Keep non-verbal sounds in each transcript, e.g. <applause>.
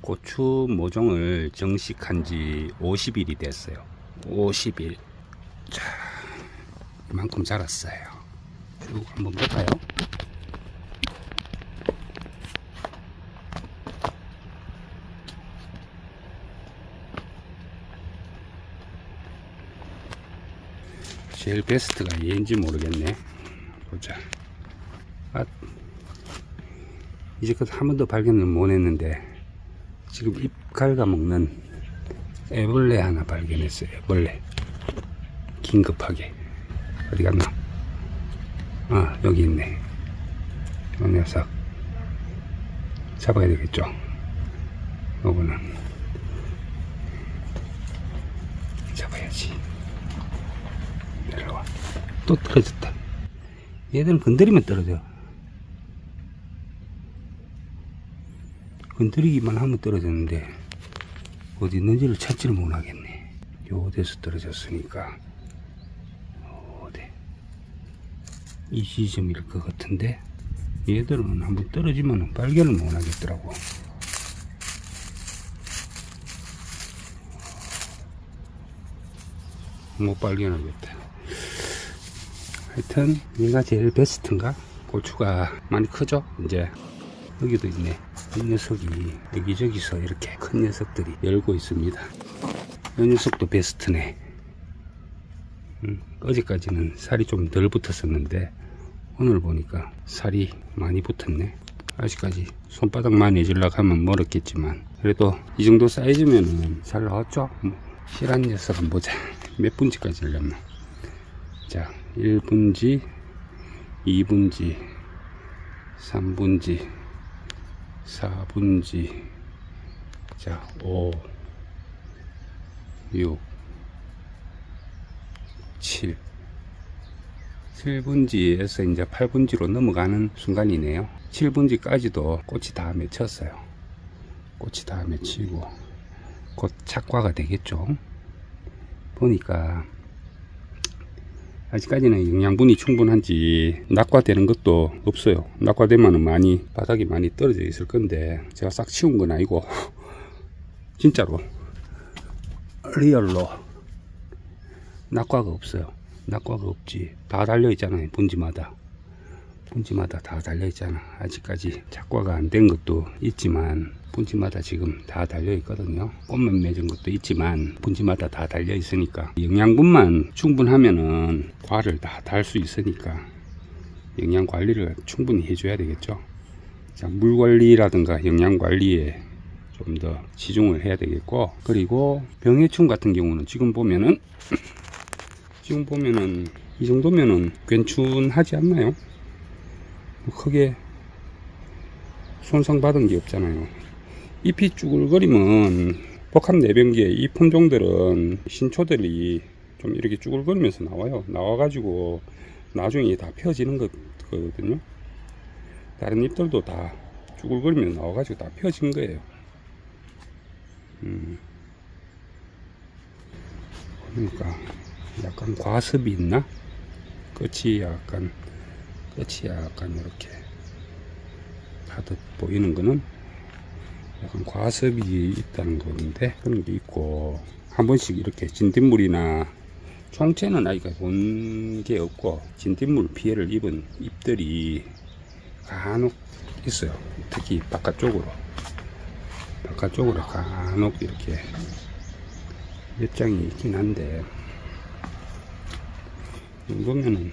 고추 모종을 정식한 지 50일이 됐어요. 50일. 자, 이만큼 자랐어요. 쭉 한번 볼까요? 제일 베스트가 얘인지 모르겠네. 보자. 아, 이제껏 한 번도 발견을 못 했는데, 지금 잎 갉아먹는 애벌레 하나 발견했어요. 애벌레. 긴급하게. 어디 갔나? 아, 여기 있네. 이 녀석. 잡아야 되겠죠? 요거는. 잡아야지. 내려와. 또 떨어졌다. 얘들은 건드리면 떨어져. 건드리기만 하면 떨어졌는데, 어디 있는지를 찾지를 못하겠네. 요 데서 떨어졌으니까. 어디. 이 지점일 것 같은데, 얘들은 한번 떨어지면 발견을 못 하겠더라고. 못 발견하겠다. 하여튼 얘가 제일 베스트인가? 고추가 많이 크죠? 이제 여기도 있네. 이 녀석이 여기저기서 이렇게 큰 녀석들이 열고 있습니다. 이 녀석도 베스트네. 음, 어제까지는 살이 좀 덜 붙었었는데 오늘 보니까 살이 많이 붙었네. 아직까지 손바닥만 해주려고 하면 멀었겠지만 그래도 이 정도 사이즈면은 잘 나왔죠? 뭐, 실한 녀석은 보자. 몇 분지까지 열렸나? 자, 1분지, 2분지, 3분지, 4분지, 자, 5, 6, 7, 7분지에서 이제 8분지로 넘어가는 순간이네요. 7분지까지도 꽃이 다 맺혔어요. 꽃이 다 맺히고 곧 착과가 되겠죠. 보니까 아직까지는 영양분이 충분한지 낙과되는 것도 없어요. 낙과되면 많이 바닥이 많이 떨어져 있을 건데 제가 싹 치운 건 아니고 <laughs> 진짜로 리얼로 낙과가 없어요. 낙과가 없지. 다 달려 있잖아요. 분지마다. 분지마다 다 달려 있잖아. 아직까지 착과가 안 된 것도 있지만 분지마다 지금 다 달려 있거든요. 꽃만 맺은 것도 있지만 분지마다 다 달려 있으니까 영양분만 충분하면은 과를 다 달 수 있으니까 영양 관리를 충분히 해줘야 되겠죠. 자, 물 관리라든가 영양 관리에 좀 더 치중을 해야 되겠고 그리고 병해충 같은 경우는 지금 보면은 <clears throat> 지금 보면은 이 정도면은 괜춘하지 않나요? 뭐 크게 손상받은 게 없잖아요. 잎이 쭈글거리면 복합 내병기의 이 품종들은 신초들이 좀 이렇게 쭈글거리면서 나와요. 나와 가지고 나중에 다 펴지는 거거든요. 다른 잎들도 다 쭈글거리면서 나와 가지고 다 펴진 거예요. 음. 그러니까 약간 과습이 있나? 끝이 약간 끝이 약간 이렇게 하듯 보이는 거는 약간 과습이 있다는 건데 그런 게 있고 한 번씩 이렇게 진딧물이나 총체는 아이가 본 게 없고 진딧물 피해를 입은 잎들이 간혹 있어요. 특히 바깥쪽으로. 바깥쪽으로 간혹 이렇게 몇 장이 있긴 한데 이 정도면은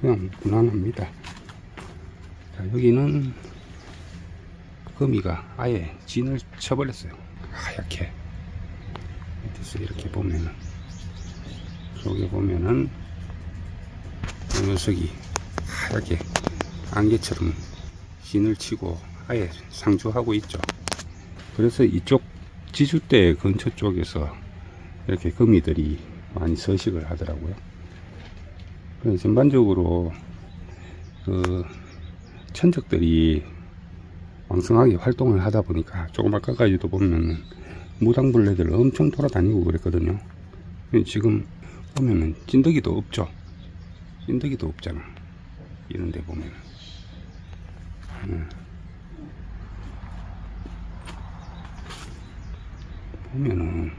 그냥 무난합니다. 자 여기는 거미가 아예 진을 쳐버렸어요. 하얗게. 밑에서 이렇게 보면은. 속에 보면은 이 녀석이 하얗게 안개처럼 진을 치고 아예 상주하고 있죠. 그래서 이쪽 지주대 근처 쪽에서 이렇게 거미들이 많이 서식을 하더라고요 전반적으로 그 천적들이 왕성하게 활동을 하다 보니까 조금 아까까지도 보면 무당벌레들 엄청 돌아다니고 그랬거든요. 지금 보면은 찐득이도 없죠. 찐득이도 없잖아. 이런 데 보면은. 네. 보면은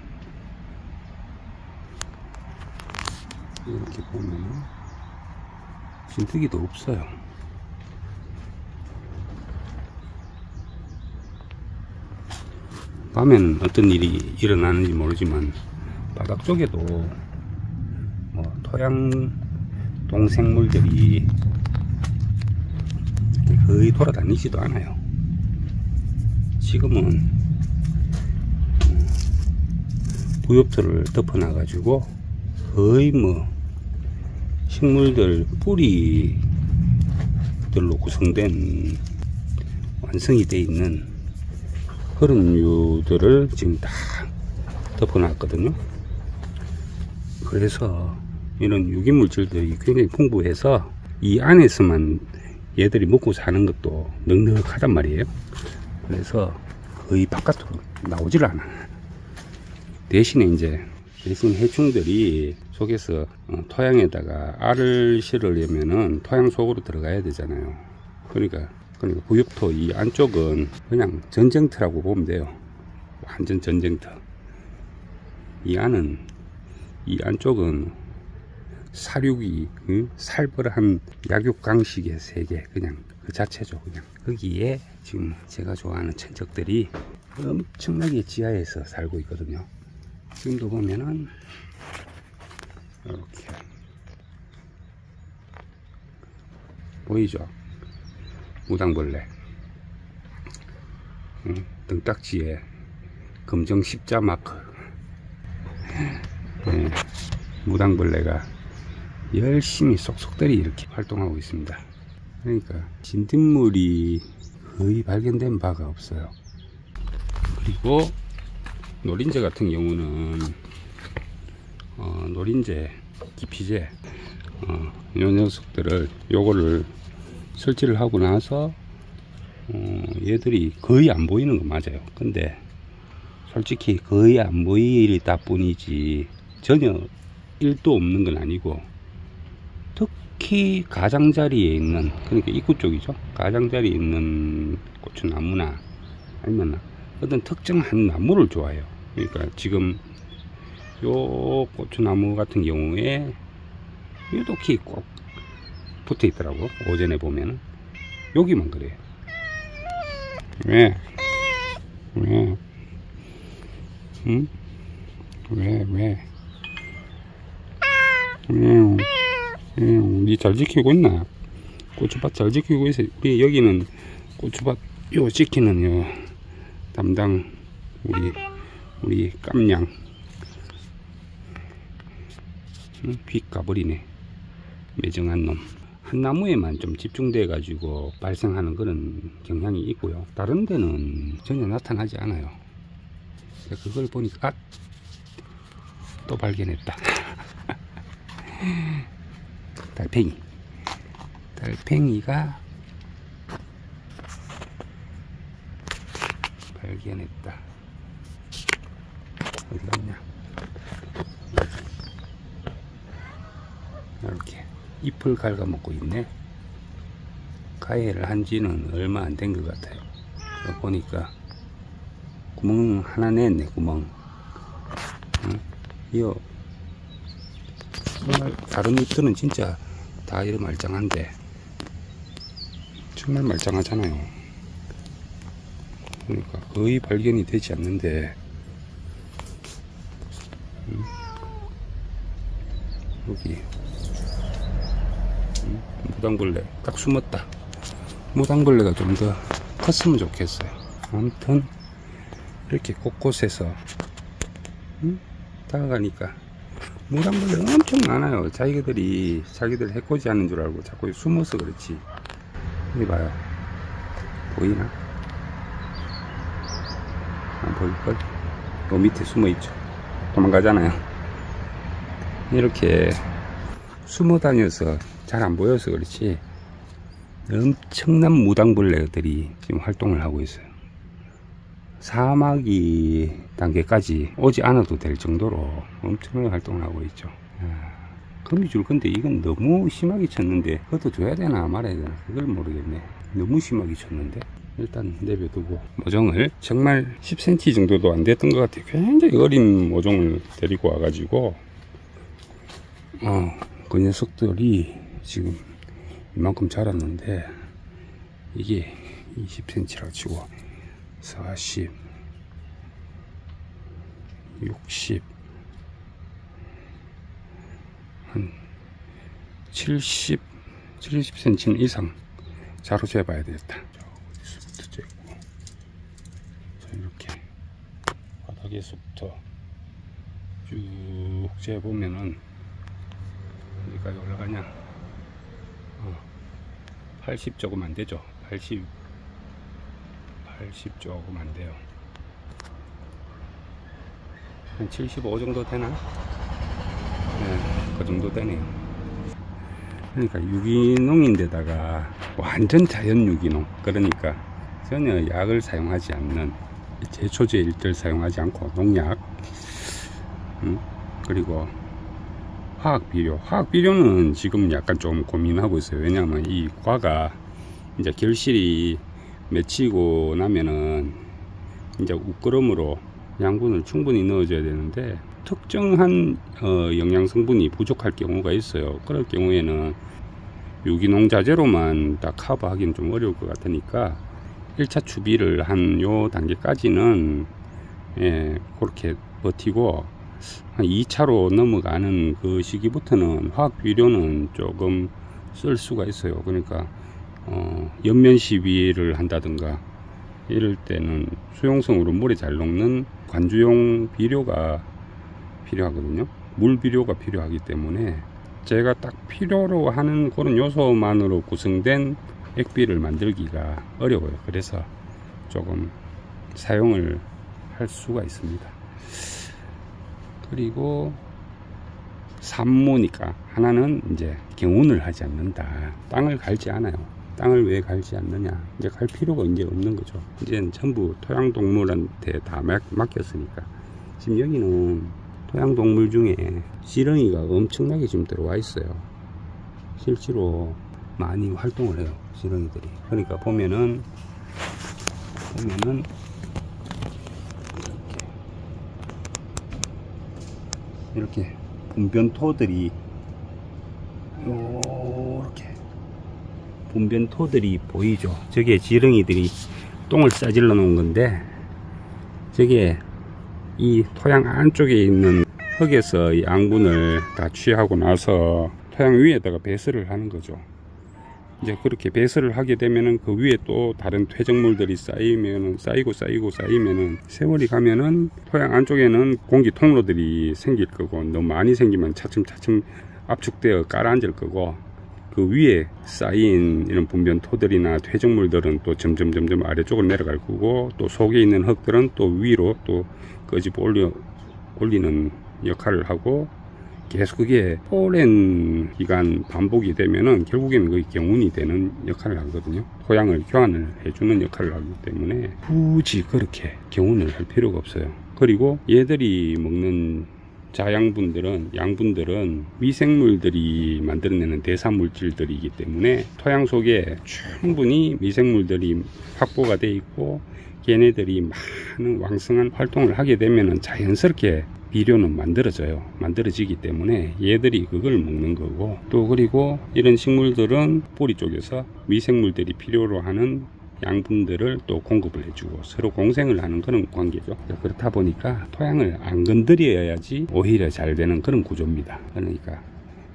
이렇게 보면은 진드기도 없어요. 밤에는 어떤 일이 일어나는지 모르지만 바닥 쪽에도 뭐 토양 동생물들이 거의 돌아다니지도 않아요. 지금은 부엽토를 덮어놔 가지고 거의 뭐 식물들 뿌리들로 구성된 완성이 되어 있는 그런 유들을 지금 다 덮어놨거든요. 그래서 이런 유기물질들이 굉장히 풍부해서 이 안에서만 얘들이 먹고 사는 것도 넉넉하단 말이에요. 그래서 거의 바깥으로 나오질 않아. 대신에 이제 대신 해충들이 속에서 어, 토양에다가 알을 실으려면은 토양 속으로 들어가야 되잖아요. 그러니까 그러니까 구육토 이 안쪽은 그냥 전쟁터라고 보면 돼요. 완전 전쟁터. 이 안은 이 안쪽은 사륙이 응? 살벌한 약육강식의 세계 그냥 그 자체죠 그냥 거기에 지금 제가 좋아하는 천적들이 엄청나게 지하에서 살고 있거든요 지금도 보면은 이렇게 보이죠 무당벌레 응? 등딱지에 검정 십자 마크 네. 무당벌레가 열심히 쏙쏙들이 이렇게 활동하고 있습니다. 그러니까 진딧물이 거의 발견된 바가 없어요. 그리고 노린재 같은 경우는 어, 노린재, 기피제 어, 이 녀석들을 요거를 설치를 하고 나서 어, 얘들이 거의 안 보이는 건 맞아요. 근데 솔직히 거의 안 보이다 뿐이지 전혀 1도 없는 건 아니고 특히 가장자리에 있는 그러니까 입구 쪽이죠 가장자리에 있는 고추나무나 아니면 어떤 특정한 나무를 좋아해요 그러니까 지금 요 고추나무 같은 경우에 유독히 꼭 붙어 있더라고 오전에 보면 여기만 그래요 왜? 왜? 응? 왜? 왜? 응, 응, 니잘 지키고 있나? 고추밭 잘 지키고 있어. 우리 여기는 고추밭 요 지키는 요 담당 우리 우리 깜냥 응? 휙 가버리네. 매정한 놈. 한 나무에만 좀 집중돼 가지고 발생하는 그런 경향이 있고요. 다른 데는 전혀 나타나지 않아요. 그걸 보니까 아, 또 발견했다. <laughs> 달팽이 달팽이가 발견했다. 어디 갔냐? 이렇게 잎을 갉아먹고 있네. 가해를 한 지는 얼마 안 된 것 같아요. 보니까 구멍 하나 냈네 구멍. 응? 이거 정말 다른 잎들은 진짜 다 이런 말짱한데 정말 말짱하잖아요 그러니까 거의 발견이 되지 않는데 음? 여기 음? 무당벌레 딱 숨었다 무당벌레가 좀 더 컸으면 좋겠어요 아무튼 이렇게 곳곳에서 음? 다가가니까 무당벌레 엄청 많아요 자기들이 자기들 해코지 하는 줄 알고 자꾸 숨어서 그렇지 여기 봐요 보이나? 안 보일걸? 요 밑에 숨어 있죠 도망가잖아요 이렇게 숨어 다녀서 잘 안 보여서 그렇지 엄청난 무당벌레들이 지금 활동을 하고 있어요 사마귀 단계까지 오지 않아도 될 정도로 엄청나게 활동을 하고 있죠. 거미줄 근데 이건 너무 심하게 쳤는데 그것도 줘야 되나 말아야 되나 그걸 모르겠네. 너무 심하게 쳤는데 일단 내버두고. 모종을 정말 10cm 정도도 안 됐던 것 같아요. 굉장히 어린 모종을 데리고 와가지고. 어, 그 녀석들이 지금 이만큼 자랐는데 이게 20cm라고 치고 40 60 한 70, 70cm 이상 자로 재봐야 되겠다. 재고. 자, 이렇게 바닥에서부터 쭉 재보면은 어디까지 올라가냐? 어, 80 조금 안 되죠. 80, 80 조금 안 돼요. 한 75 정도 되나? 네, 그 정도 되네요. 그러니까 유기농인데다가 완전 자연 유기농 그러니까 전혀 약을 사용하지 않는 제초제 일절 사용하지 않고 농약 음, 그리고 화학 비료. 화학 비료는 지금 약간 좀 고민하고 있어요. 왜냐하면 이 과가 이제 결실이 맺히고 나면은 이제 우끄럼으로 양분을 충분히 넣어줘야 되는데 특정한 어, 영양 성분이 부족할 경우가 있어요. 그럴 경우에는 유기농 자재로만 딱 커버하기는 좀 어려울 것 같으니까 1차 추비를 한 요 단계까지는 예, 그렇게 버티고 한 2차로 넘어가는 그 시기부터는 화학 비료는 조금 쓸 수가 있어요. 그러니까 어, 연면 시비를 한다든가 이럴 때는 수용성으로 물에 잘 녹는 관주용 비료가 필요하거든요. 물 비료가 필요하기 때문에 제가 딱 필요로 하는 그런 요소만으로 구성된 액비를 만들기가 어려워요. 그래서 조금 사용을 할 수가 있습니다. 그리고 산모니까 하나는 이제 경운을 하지 않는다. 땅을 갈지 않아요. 땅을 왜 갈지 않느냐? 이제 갈 필요가 이제 없는 거죠. 이제는 전부 토양 동물한테 다 맡겼으니까. 지금 여기는 토양동물 중에 지렁이가 엄청나게 지금 들어와 있어요 실제로 많이 활동을 해요 지렁이들이 그러니까 보면은 보면은 이렇게, 이렇게 분변토들이 요렇게 분변토들이 보이죠 저게 지렁이들이 똥을 싸질러 놓은 건데 저게 이 토양 안쪽에 있는 흙에서 양분을 다 취하고 나서 토양 위에다가 배설을 하는 거죠. 이제 그렇게 배설을 하게 되면은 그 위에 또 다른 퇴적물들이 쌓이면은 쌓이고 쌓이고 쌓이면은 세월이 가면은 토양 안쪽에는 공기 통로들이 생길 거고 너무 많이 생기면 차츰차츰 압축되어 깔아앉을 거고 그 위에 쌓인 이런 분변토들이나 퇴적물들은 또 점점 점점 아래쪽으로 내려갈 거고 또 속에 있는 흙들은 또 위로 또 끄집어 올려 올리는 역할을 하고 계속 그게 오랜 기간 반복이 되면은 결국에는 거의 경운이 되는 역할을 하거든요. 토양을 교환을 해주는 역할을 하기 때문에 굳이 그렇게 경운을 할 필요가 없어요. 그리고 얘들이 먹는 자양분들은 양분들은 미생물들이 만들어내는 대사물질들이기 때문에 토양 속에 충분히 미생물들이 확보가 돼 있고 걔네들이 많은 왕성한 활동을 하게 되면 자연스럽게 비료는 만들어져요. 만들어지기 때문에 얘들이 그걸 먹는 거고 또 그리고 이런 식물들은 뿌리 쪽에서 미생물들이 필요로 하는 양분들을 또 공급을 해주고 서로 공생을 하는 그런 관계죠. 그렇다 보니까 토양을 안 건드려야지 오히려 잘 되는 그런 구조입니다. 그러니까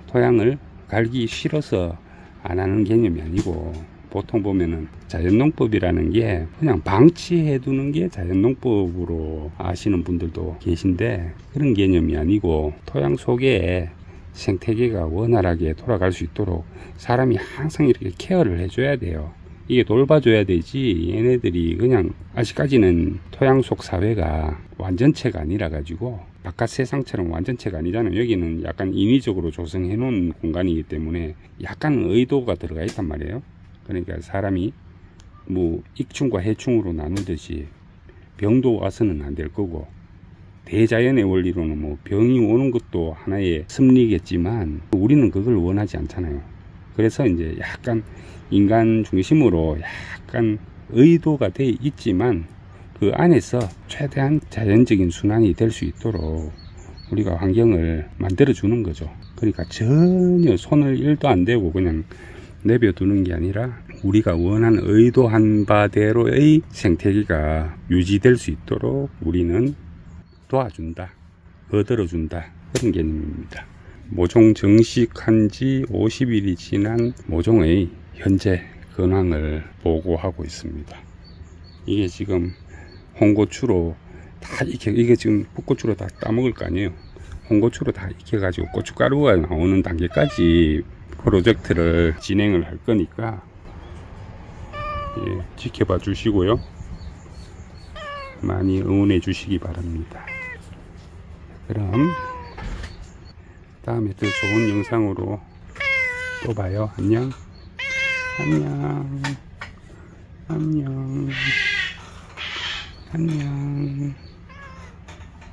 토양을 갈기 싫어서 안 하는 개념이 아니고 보통 보면은 자연농법이라는 게 그냥 방치해 두는 게 자연농법으로 아시는 분들도 계신데 그런 개념이 아니고 토양 속에 생태계가 원활하게 돌아갈 수 있도록 사람이 항상 이렇게 케어를 해줘야 돼요. 이게 돌봐줘야 되지 얘네들이 그냥 아직까지는 토양 속 사회가 완전체가 아니라 가지고 바깥 세상처럼 완전체가 아니잖아요 여기는 약간 인위적으로 조성해 놓은 공간이기 때문에 약간 의도가 들어가 있단 말이에요 그러니까 사람이 뭐 익충과 해충으로 나누듯이 병도 와서는 안 될 거고 대자연의 원리로는 뭐 병이 오는 것도 하나의 섭리겠지만 우리는 그걸 원하지 않잖아요. 그래서 이제 약간 인간 중심으로 약간 의도가 돼 있지만 그 안에서 최대한 자연적인 순환이 될 수 있도록 우리가 환경을 만들어 주는 거죠. 그러니까 전혀 손을 일도 안 대고 그냥 내버려두는 게 아니라 우리가 원하는 의도한 바대로의 생태계가 유지될 수 있도록 우리는 도와준다, 얻어준다 그런 개념입니다. 모종 정식한 지 50일이 지난 모종의 현재 근황을 보고하고 있습니다. 이게 지금 홍고추로 다 익혀, 이게 지금 풋고추로 다 따먹을 거 아니에요. 홍고추로 다 익혀 가지고 고춧가루가 나오는 단계까지 프로젝트를 진행을 할 거니까 예, 지켜봐 주시고요. 많이 응원해 주시기 바랍니다. 그럼 다음에 더 좋은 영상으로 또 봐요. 안녕. 안녕. 안녕. 안녕.